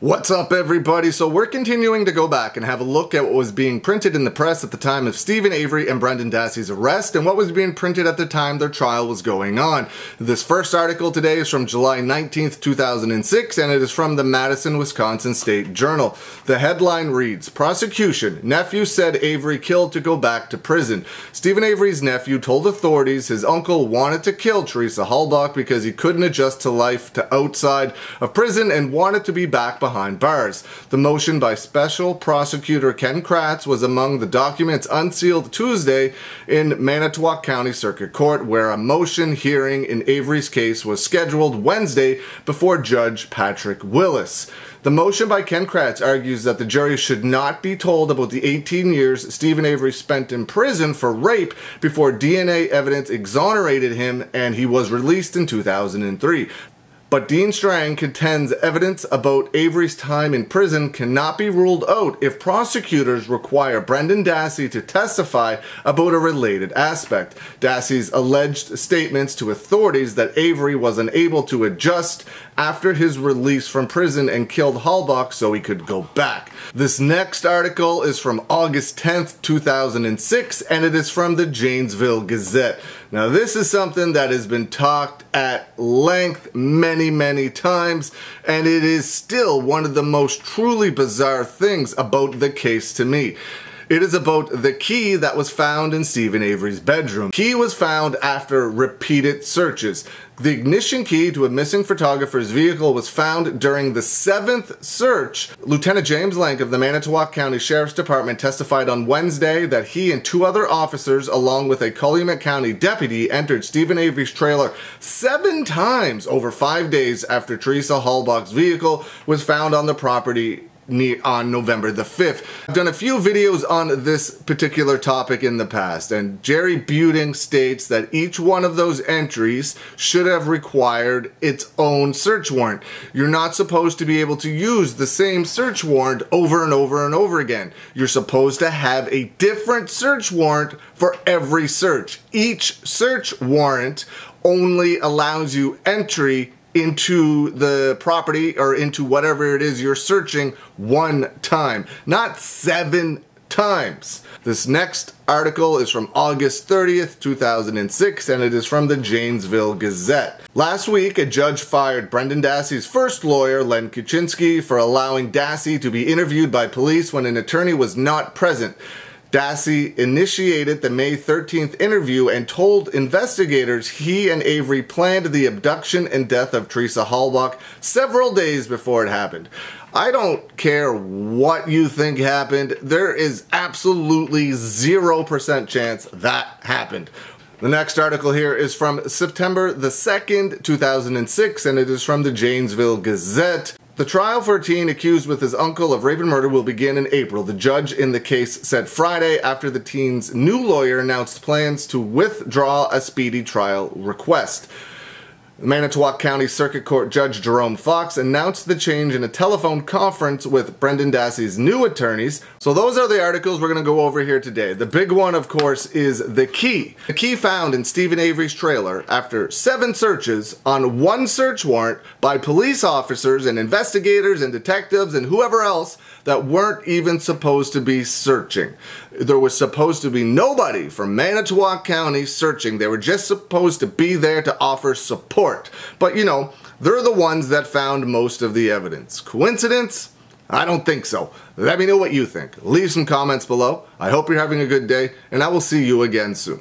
What's up everybody? So we're continuing to go back and have a look at what was being printed in the press at the time of Steven Avery and Brendan Dassey's arrest and what was being printed at the time their trial was going on. This first article today is from July 19th, 2006 and it is from the Madison, Wisconsin State Journal. The headline reads, Prosecution, nephew said Avery killed to go back to prison. Steven Avery's nephew told authorities his uncle wanted to kill Teresa Halbach because he couldn't adjust to life to outside of prison and wanted to be back behind behind bars. The motion by Special Prosecutor Ken Kratz was among the documents unsealed Tuesday in Manitowoc County Circuit Court, where a motion hearing in Avery's case was scheduled Wednesday before Judge Patrick Willis. The motion by Ken Kratz argues that the jury should not be told about the 18 years Steven Avery spent in prison for rape before DNA evidence exonerated him and he was released in 2003. But Dean Strang contends evidence about Avery's time in prison cannot be ruled out if prosecutors require Brendan Dassey to testify about a related aspect. Dassey's alleged statements to authorities that Avery was unable to adjust after his release from prison and killed Halbach so he could go back. This next article is from August 10th, 2006, and it is from the Janesville Gazette. Now, this is something that has been talked at length many, many times, and it is still one of the most truly bizarre things about the case to me. It is about the key that was found in Steven Avery's bedroom. Key was found after repeated searches. The ignition key to a missing photographer's vehicle was found during the seventh search. Lieutenant James Lenk of the Manitowoc County Sheriff's Department testified on Wednesday that he and two other officers, along with a Calumet County deputy, entered Steven Avery's trailer seven times over five days after Teresa Halbach's vehicle was found on the property on November the 5th. I've done a few videos on this particular topic in the past, and Jerry Buting states that each one of those entries should have required its own search warrant. You're not supposed to be able to use the same search warrant over and over and over again. You're supposed to have a different search warrant for every search. Each search warrant only allows you entry into the property or into whatever it is you're searching one time, not seven times. This next article is from August 30th, 2006, and it is from the Janesville Gazette. Last week, a judge fired Brendan Dassey's first lawyer, Len Kachinsky, for allowing Dassey to be interviewed by police when an attorney was not present. Dassey initiated the May 13th interview and told investigators he and Avery planned the abduction and death of Teresa Halbach several days before it happened. I don't care what you think happened, there is absolutely 0% chance that happened. The next article here is from September the 2nd, 2006, and it is from the Janesville Gazette. The trial for a teen accused with his uncle of rape and murder will begin in April. The judge in the case said Friday after the teen's new lawyer announced plans to withdraw a speedy trial request. Manitowoc County Circuit Court Judge Jerome Fox announced the change in a telephone conference with Brendan Dassey's new attorneys. So those are the articles we're going to go over here today. The big one, of course, is the key. The key found in Steven Avery's trailer after seven searches on one search warrant by police officers and investigators and detectives and whoever else that weren't even supposed to be searching. There was supposed to be nobody from Manitowoc County searching. They were just supposed to be there to offer support. But you know, they're the ones that found most of the evidence. Coincidence? I don't think so. Let me know what you think. Leave some comments below. I hope you're having a good day, and I will see you again soon.